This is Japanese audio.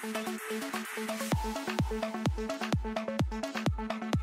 Thank you.